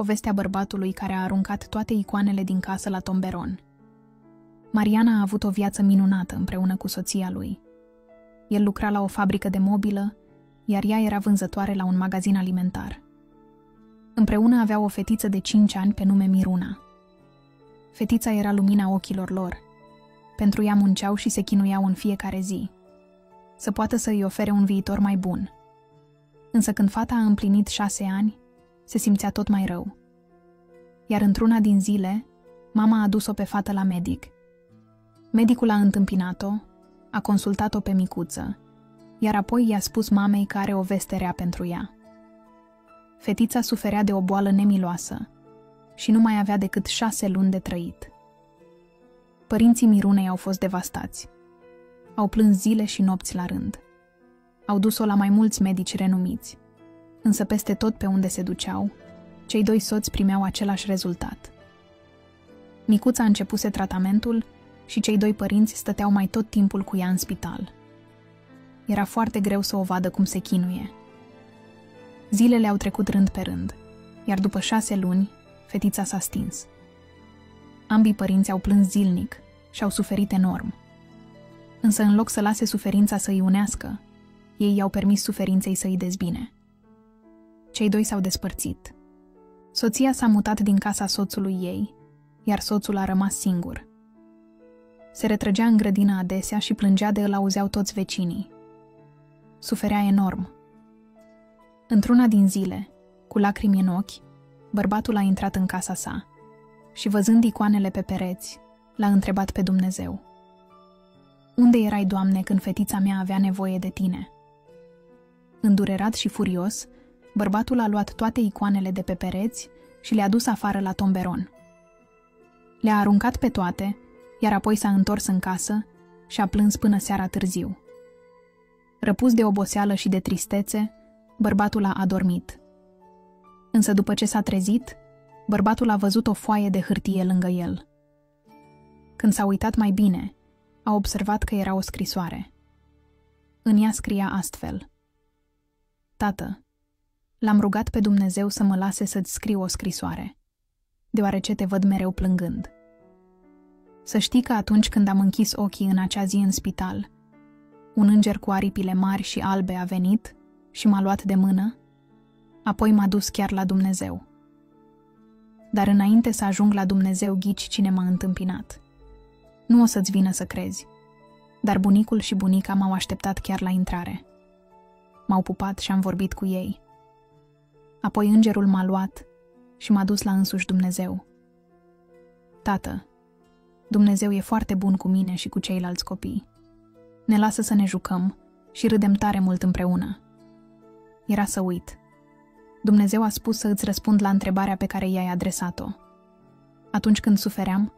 povestea bărbatului care a aruncat toate icoanele din casă la tomberon. Mariana a avut o viață minunată împreună cu soția lui. El lucra la o fabrică de mobilă, iar ea era vânzătoare la un magazin alimentar. Împreună aveau o fetiță de 5 ani pe nume Miruna. Fetița era lumina ochilor lor. Pentru ea munceau și se chinuiau în fiecare zi. Să poată să îi ofere un viitor mai bun. Însă când fata a împlinit șase ani, se simțea tot mai rău. Iar într-una din zile, mama a dus-o pe fată la medic. Medicul a întâmpinat-o, a consultat-o pe micuță, iar apoi i-a spus mamei că are o veste rea pentru ea. Fetița suferea de o boală nemiloasă și nu mai avea decât șase luni de trăit. Părinții Mirunei au fost devastați. Au plâns zile și nopți la rând. Au dus-o la mai mulți medici renumiți, însă peste tot pe unde se duceau, cei doi soți primeau același rezultat. Micuța începuse tratamentul și cei doi părinți stăteau mai tot timpul cu ea în spital. Era foarte greu să o vadă cum se chinuie. Zilele au trecut rând pe rând, iar după șase luni, fetița s-a stins. Ambii părinți au plâns zilnic și au suferit enorm. Însă în loc să lase suferința să-i unească, ei i-au permis suferinței să-i dezbine. Cei doi s-au despărțit. Soția s-a mutat din casa soțului ei, iar soțul a rămas singur. Se retrăgea în grădină adesea și plângea de îl auzeau toți vecinii. Suferea enorm. Într-una din zile, cu lacrimi în ochi, bărbatul a intrat în casa sa și văzând icoanele pe pereți, l-a întrebat pe Dumnezeu. Unde erai, Doamne, când fetița mea avea nevoie de tine? Îndurerat și furios, bărbatul a luat toate icoanele de pe pereți și le-a dus afară la tomberon. Le-a aruncat pe toate, iar apoi s-a întors în casă și a plâns până seara târziu. Răpus de oboseală și de tristețe, bărbatul a adormit. Însă după ce s-a trezit, bărbatul a văzut o foaie de hârtie lângă el. Când s-a uitat mai bine, a observat că era o scrisoare. În ea scria astfel. Tată, l-am rugat pe Dumnezeu să mă lase să-ți scriu o scrisoare, deoarece te văd mereu plângând. Să știi că atunci când am închis ochii în acea zi în spital, un înger cu aripile mari și albe a venit și m-a luat de mână, apoi m-a dus chiar la Dumnezeu. Dar înainte să ajung la Dumnezeu, ghici cine m-a întâmpinat. Nu o să-ți vină să crezi, dar bunicul și bunica m-au așteptat chiar la intrare. M-au pupat și am vorbit cu ei. Apoi îngerul m-a luat și m-a dus la însuși Dumnezeu. Tată, Dumnezeu e foarte bun cu mine și cu ceilalți copii. Ne lasă să ne jucăm și râdem tare mult împreună. Era să uit. Dumnezeu a spus să îți răspund la întrebarea pe care i-ai adresat-o. Atunci când sufeream,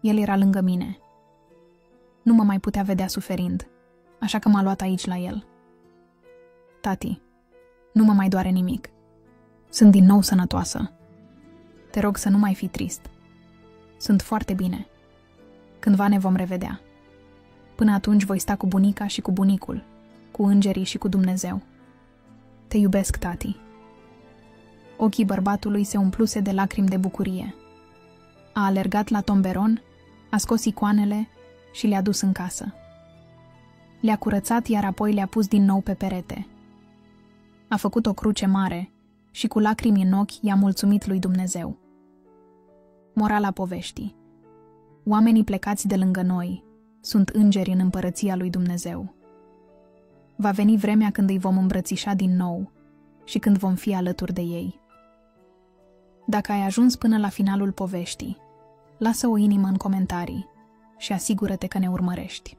El era lângă mine. Nu mă mai putea vedea suferind, așa că m-a luat aici la El. Tati, nu mă mai doare nimic. Sunt din nou sănătoasă. Te rog să nu mai fi trist. Sunt foarte bine. Cândva ne vom revedea. Până atunci voi sta cu bunica și cu bunicul, cu îngerii și cu Dumnezeu. Te iubesc, tati. Ochii bărbatului se umpluse de lacrimi de bucurie. A alergat la tomberon, a scos icoanele și le-a dus în casă. Le-a curățat, iar apoi le-a pus din nou pe perete. A făcut o cruce mare și cu lacrimi în ochi i-a mulțumit lui Dumnezeu. Morala poveștii Oamenii plecați de lângă noi sunt îngeri în împărăția lui Dumnezeu. Va veni vremea când îi vom îmbrățișa din nou și când vom fi alături de ei. Dacă ai ajuns până la finalul poveștii, lasă o inimă în comentarii și asigură-te că ne urmărești.